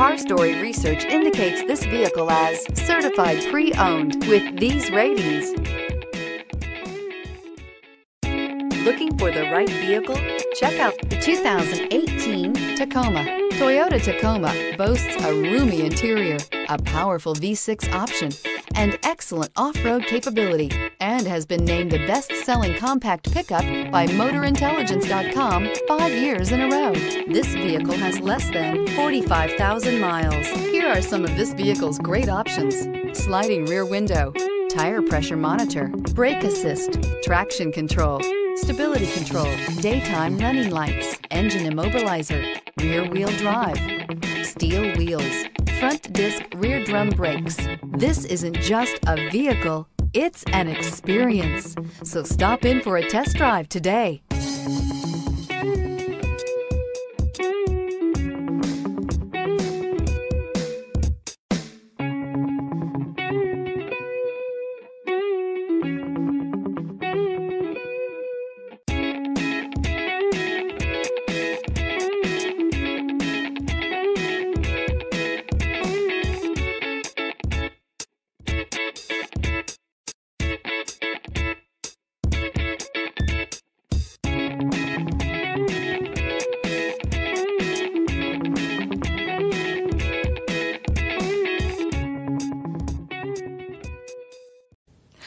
CarStory research indicates this vehicle as certified pre-owned with these ratings. Looking for the right vehicle? Check out the 2018 Tacoma. Toyota Tacoma boasts a roomy interior, a powerful V6 option, and excellent off-road capability, and has been named the best-selling compact pickup by MotorIntelligence.com five years in a row. This vehicle has less than 45,000 miles. Here are some of this vehicle's great options. Sliding rear window, tire pressure monitor, brake assist, traction control, stability control, daytime running lights, engine immobilizer, rear wheel drive, steel wheels, front disc rear drum brakes. This isn't just a vehicle, it's an experience. So stop in for a test drive today.